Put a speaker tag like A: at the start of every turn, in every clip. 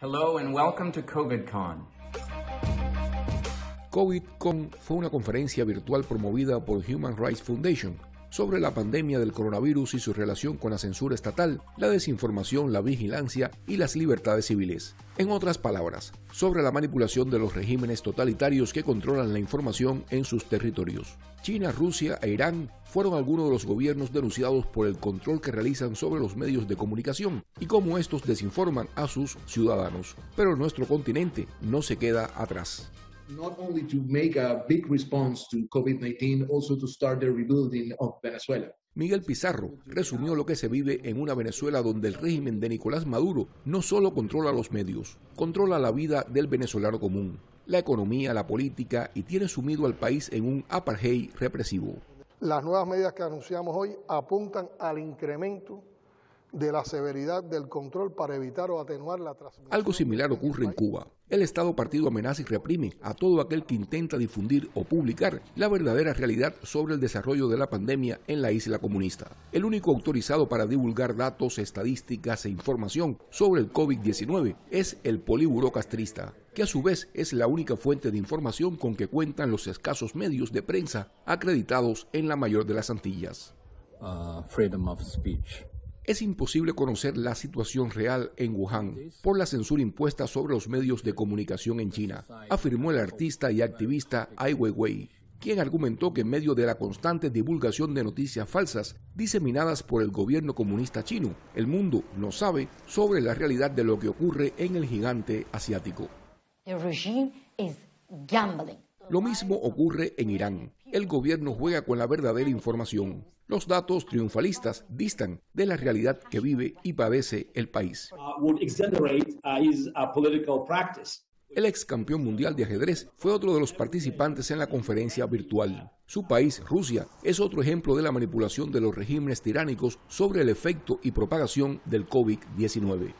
A: Hello and welcome to COVIDCon.
B: COVIDCon fue una conferencia virtual promovida por Human Rights Foundation sobre la pandemia del coronavirus y su relación con la censura estatal, la desinformación, la vigilancia y las libertades civiles. En otras palabras, sobre la manipulación de los regímenes totalitarios que controlan la información en sus territorios. China, Rusia e Irán fueron algunos de los gobiernos denunciados por el control que realizan sobre los medios de comunicación y cómo estos desinforman a sus ciudadanos. Pero nuestro continente no se queda atrás
C: not only to make a big response to COVID-19, also to start the rebuilding of Venezuela.
B: Miguel Pizarro resumió lo que se vive en una Venezuela donde el régimen de Nicolás Maduro no solo controla los medios, controla la vida del venezolano común, la economía, la política y tiene sumido al país en un apartheid represivo.
D: Las nuevas medidas que anunciamos hoy apuntan al incremento de la severidad del control para evitar o atenuar la transmisión.
B: Algo similar ocurre en Cuba. El Estado partido amenaza y reprime a todo aquel que intenta difundir o publicar la verdadera realidad sobre el desarrollo de la pandemia en la isla comunista. El único autorizado para divulgar datos, estadísticas e información sobre el COVID-19 es el Políburo Castrista, que a su vez es la única fuente de información con que cuentan los escasos medios de prensa acreditados en la mayor de las Antillas.
E: Uh, freedom of speech
B: es imposible conocer la situación real en Wuhan por la censura impuesta sobre los medios de comunicación en China, afirmó el artista y activista Ai Weiwei, quien argumentó que en medio de la constante divulgación de noticias falsas diseminadas por el gobierno comunista chino, el mundo no sabe sobre la realidad de lo que ocurre en el gigante asiático. Lo mismo ocurre en Irán. El gobierno juega con la verdadera información. Los datos triunfalistas distan de la realidad que vive y padece el país. Uh, el ex campeón mundial de ajedrez fue otro de los participantes en la conferencia virtual. Su país, Rusia, es otro ejemplo de la manipulación de los regímenes tiránicos sobre el efecto y propagación del COVID-19.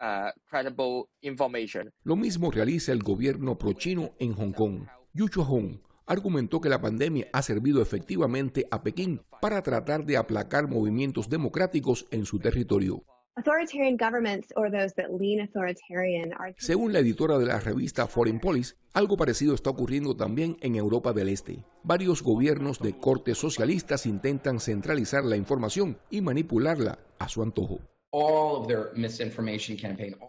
B: Uh, Lo mismo realiza el gobierno pro-chino en Hong Kong. Yu Chuahong argumentó que la pandemia ha servido efectivamente a Pekín para tratar de aplacar movimientos democráticos en su territorio. Según la editora de la revista Foreign Policy, algo parecido está ocurriendo también en Europa del Este. Varios gobiernos de corte socialistas intentan centralizar la información y manipularla a su antojo.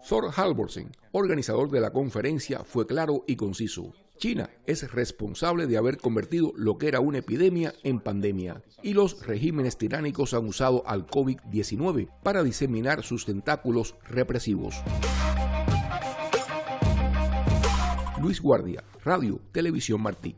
B: Thor Halvorsen, organizador de la conferencia, fue claro y conciso. China es responsable de haber convertido lo que era una epidemia en pandemia y los regímenes tiránicos han usado al COVID-19 para diseminar sus tentáculos represivos. Luis Guardia, Radio, Televisión Martí.